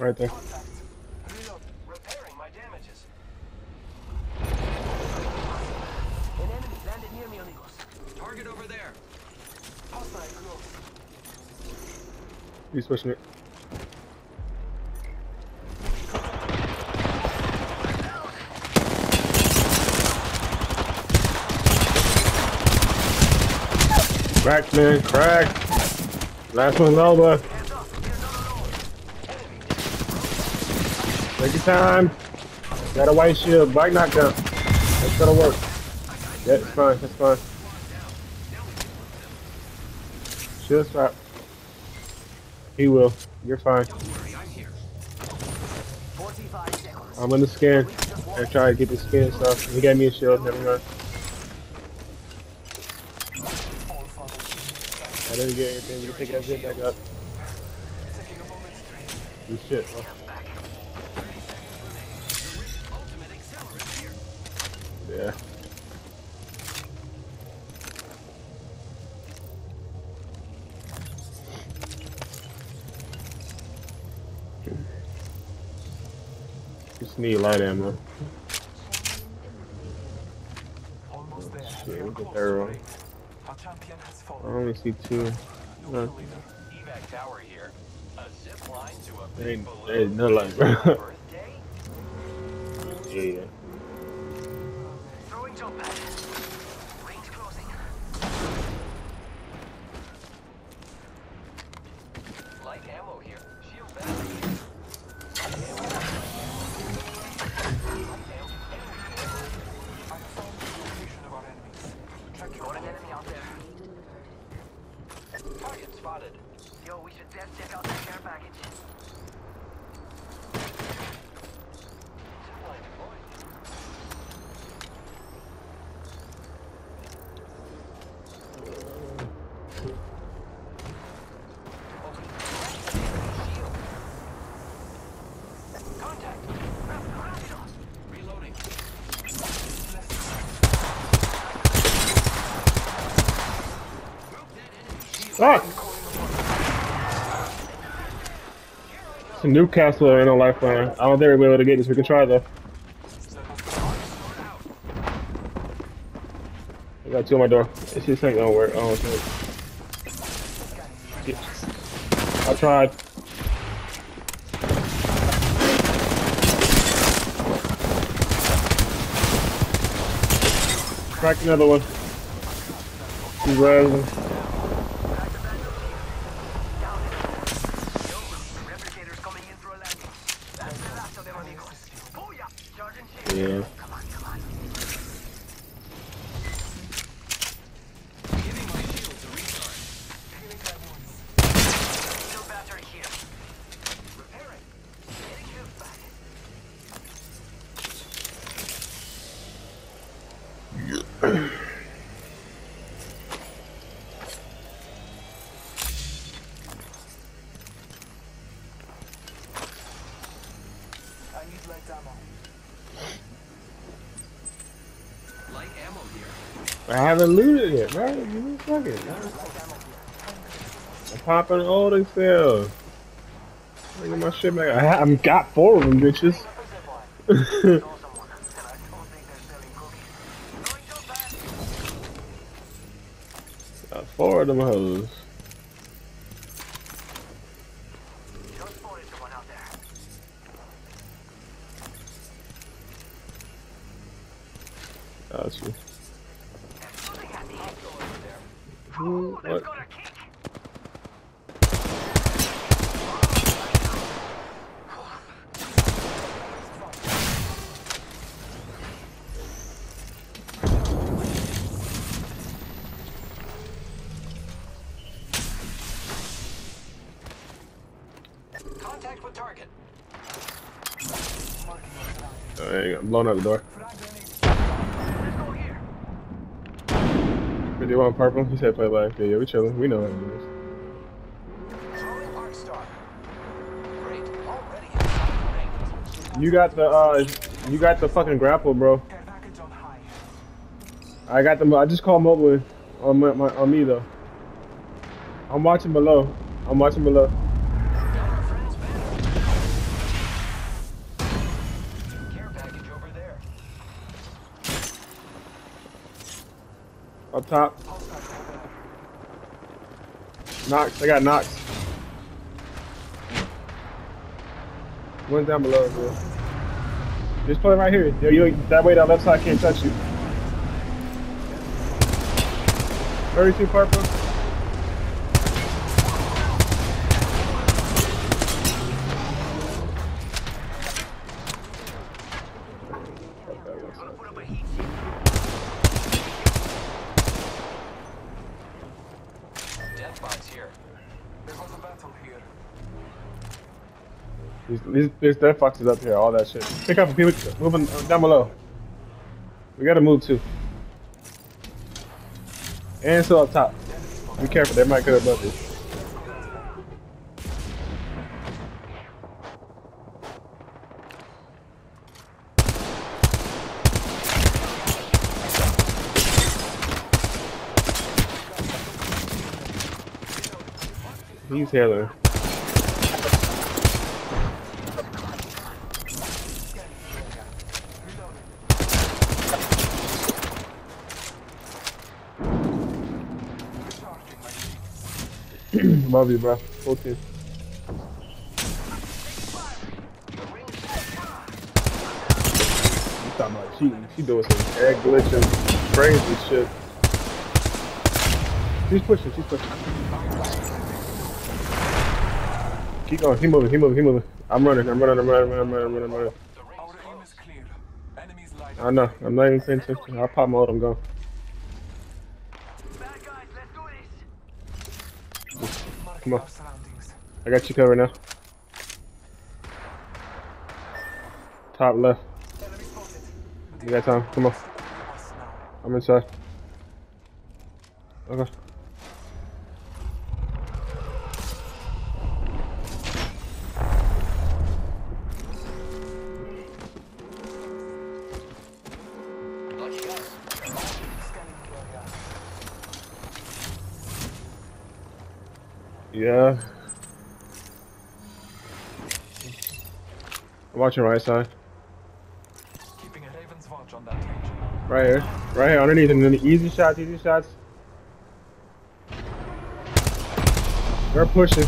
Right there. He's pushing it. Crack, man, crack. Last one's over. Take your time. Got a white shield, bike knockdown. That's gonna work. Yeah, it's fine, it's fine. Shield strap. He will. You're fine. I'm. 45 seconds. I'm gonna try to get the skin stuff. He gave me a shield, never mind. I didn't get anything. We can pick that shit back up. You shit. bro. Yeah. Just need light ammo. Almost there. Shit, we get there wrong. Our champion has I only see two. No, Evac tower here. A zip line to a big ain't, ain't no light, bro. Yeah, yeah. Throwing jump pad. Range closing. Light ammo here. Shield battery. I found the location of our enemies. Track your Got an enemy out there. Target spotted. Yo, we should just check out the care package. Zip line deployed. Shield. Contact. Reloading. Ah! A Newcastle ain't no lifeline. I don't think we'll be able to get this. We can try though. I got two on my door. Just ain't gonna work. I don't think. I tried. Crack another one. He's rising. Replicators coming in through a landing. That's the last of them, amigos. Booyah! Charging shield. Yeah. I need light ammo. Light ammo here. I haven't looted it, bro. Give me a second. man. I'm popping all the cells. Bringing my shit back. I, I've got four of them, bitches. Got four of them hoes. Just spotted someone out there. Got you. Shooting at me. Ooh, they've what? got a kick. Contact with target. Marking your ground. Oh, there you go. Blown out the door. Frag grenade. Let's go here. 51 purple. He said play life. Yeah, yeah, we chilling. We know how it is. You got the, uh, you got the fucking grapple, bro. I got the, I just called mobile on my, my, on me though. I'm watching below. I'm watching below. Up top. Knox. I got Knox. One down below well. Just play right here. That way that left side can't touch you. 32 purple. Here. There was a battle here. These, these, there's death boxes up here, all that shit. Pick up people moving uh, down below. We gotta move too. And still up top. Be careful, they might cut above you. He's. Recharging. Love you, bro. Team. You talking about cheating? She doing some air glitching, crazy shit. She's pushing. She's pushing. Keep going. Keep moving. Keep moving. Keep moving. I'm running. I'm running. I'm running. I'm running. I'm running. I'm running. The ring's Our aim is close. clear. Enemies line I know. I'm not even paying attention. I'll pop mode. I'm going. Bad guys, let's do this. Marking Come on. I got you covered now. Top left. You got time. Come on. I'm inside. Okay. Watch your right side. Keeping a Raven's watch on that region. Right here. Right here, underneath. And then easy shots, easy shots. They're pushing.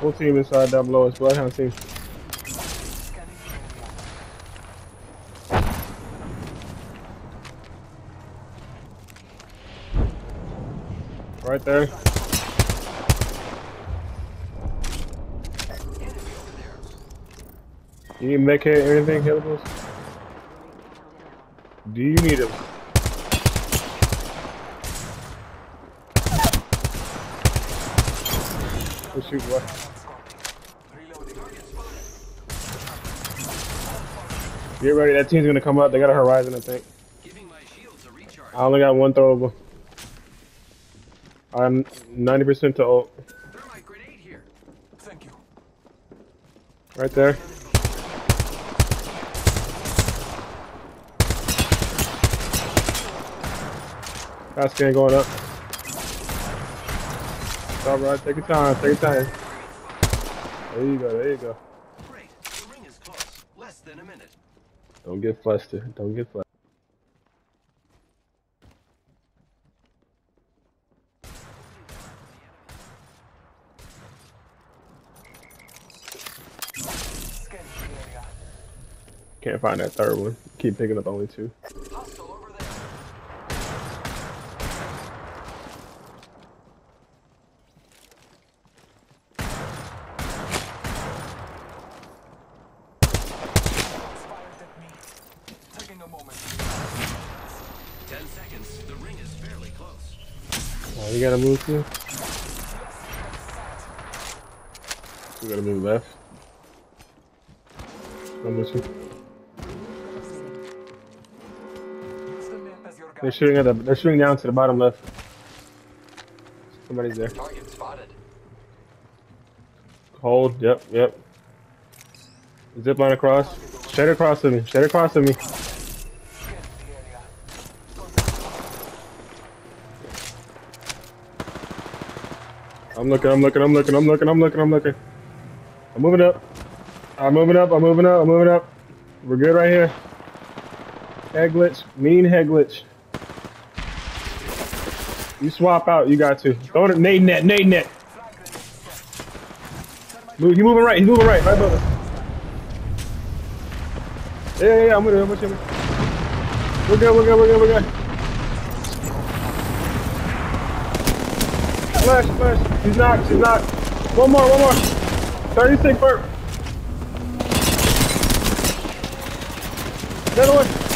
Full team inside down below us. Bloodhound team. Right there. You need hit or anything, healables? Do you need them? Oh shoot, what? Get ready, that team's gonna come up. They got a horizon, I think. Giving my shields a recharge. I only got one throwable. I'm 90% to ult. Thermite grenade here. Thank you. Right there. Fast scan going up. It's alright, take your time, take your time. There you go, there you go. Great. The ring is close. Less than a minute. Don't get flustered, don't get flustered. Can't find that third one. Keep picking up only two. Hostile over there. Shots fired at me. Taking a moment. Ten seconds. The ring is fairly close. Oh, you gotta move too? You gotta move left. I'm with you. Use the map as your They're shooting at the. They're shooting down to the bottom left. Somebody's there. Target spotted. Hold. Yep. Yep. Zip line across. Straight across to me. Straight across to me. I'm looking. I'm looking. I'm looking. I'm looking. I'm looking. I'm looking. I'm moving up. I'm moving up. I'm moving up. I'm moving up. We're good right here. Head glitch. Mean head glitch. You swap out, you got to. Throw it, nade net, nade net. Move, he moving right, he's moving right, right above us. Yeah, yeah, yeah, I'm with him, I'm with him. We're good, we're good, we're good, we're good. Flash, flash. He's knocked, he's knocked. One more, one more. 36 burp. Another one.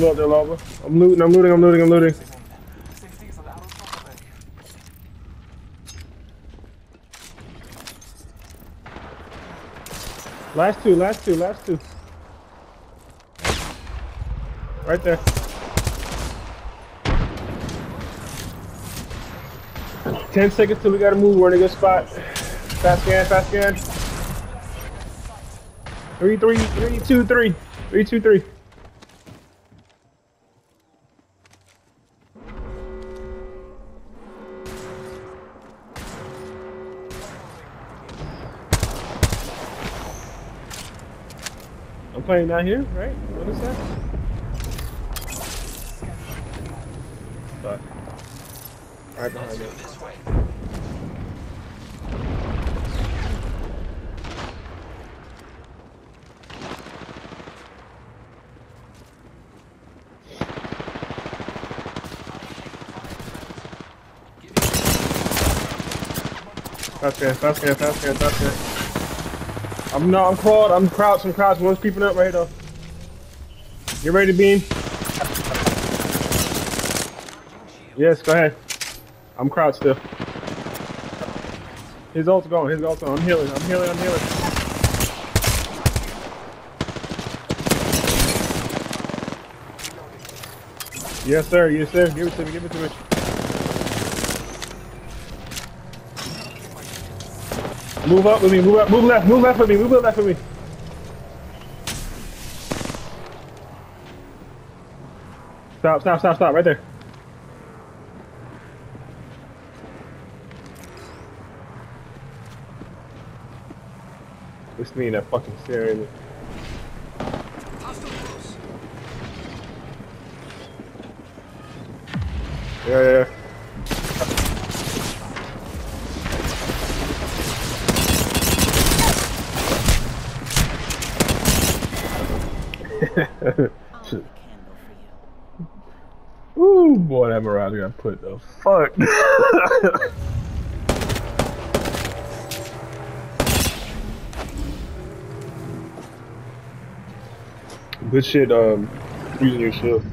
Up there, lava. I'm looting, I'm looting, I'm looting, I'm looting. Last two, last two, last two. Right there. Ten seconds till we gotta move. We're in a good spot. Fast scan, fast scan. Three, three, three, two, three. Three, two, three. I'm playing down here, right? What is that? But, right behind. Fast scan, fast scan, fast scan, fast scan. I'm no, I'm crawled, I'm crouched, I'm crouched. One's creeping up right here though. Get ready beam. Yes, go ahead. I'm crouched still. His ult's going, his ult's going. I'm healing, I'm healing, I'm healing. Yes, sir, yes, sir. Give it to me, give it to me. Move up with me, move up, move left, move left with me, move left with me. Stop, stop, stop, stop, right there. It's me and that fucking staring. Yeah, yeah, yeah. Ooh, boy, that Mirage got put the fuck. Good shit, um, using your shield.